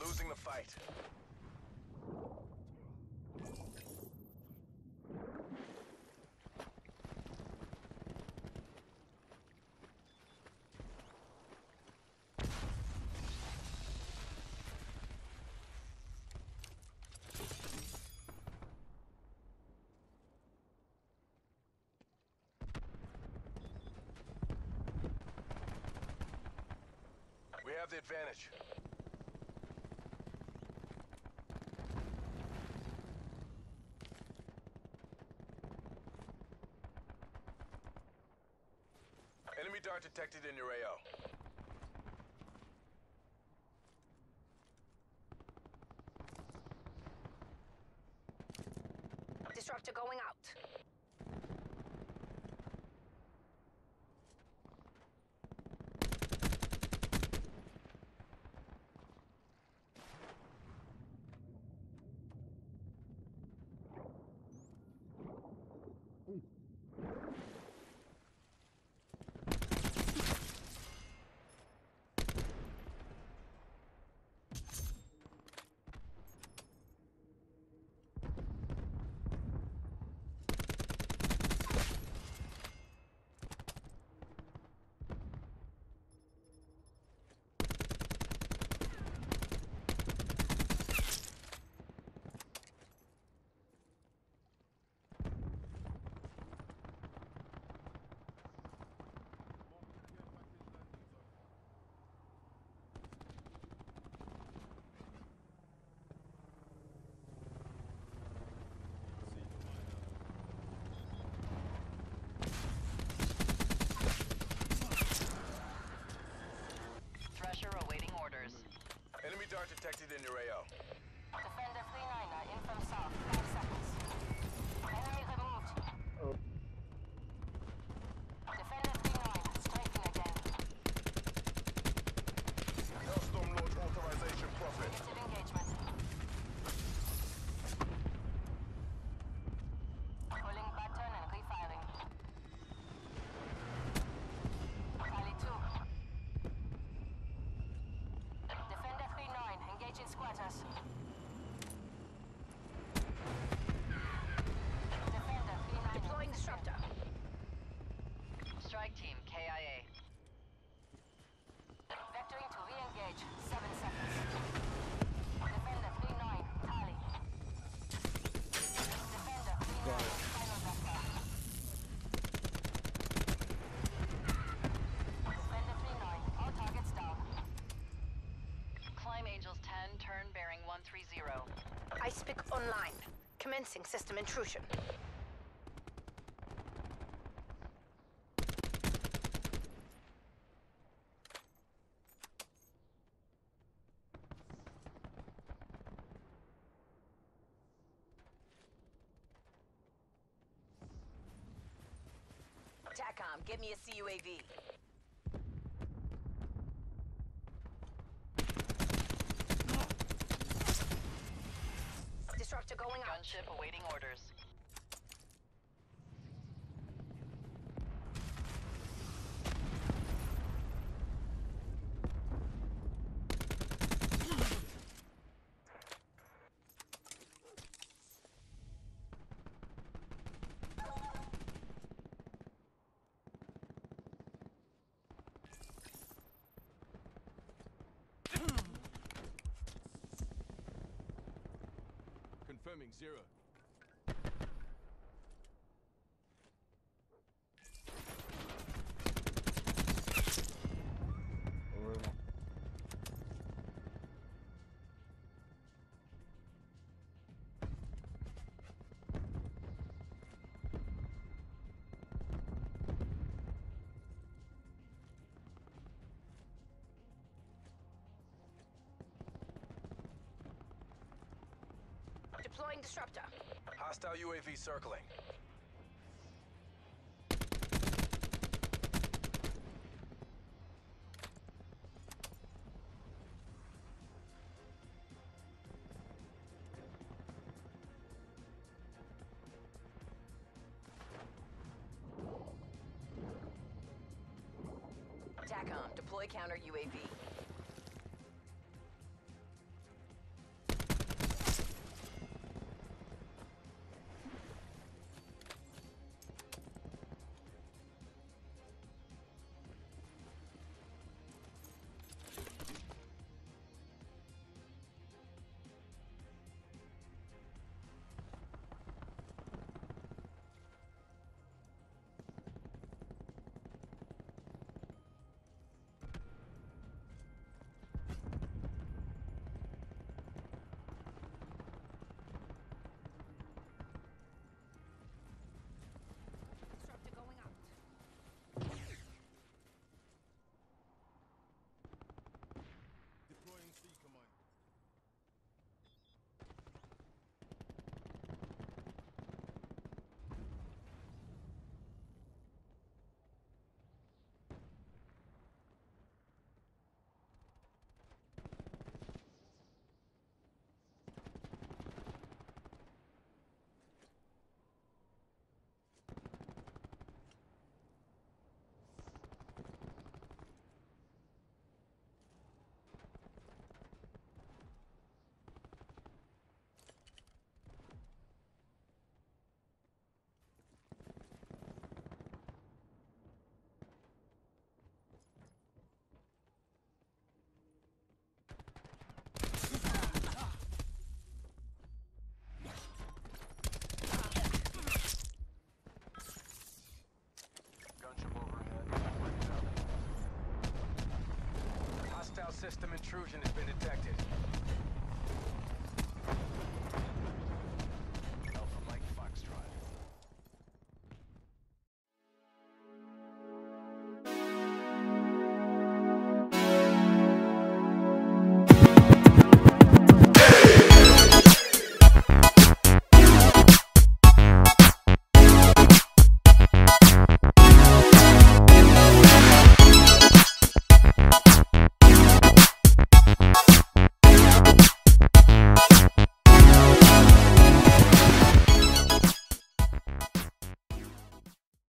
Losing the fight. Have the advantage. Enemy dart detected in your AO. Disruptor going out. Team KIA. Vectoring to re-engage. Seven seconds. Defender 3-9, tally. Defender 3-9, final vector. Defender 3-9, all targets down. Climb Angels 10, turn bearing 130. Ice pick online. Commencing system intrusion. TACOM, get me a CUAV. Disruptor going out. Gunship awaiting Confirming zero. Deploying disruptor. Hostile UAV circling. TACOM, deploy counter UAV. System intrusion has been detected.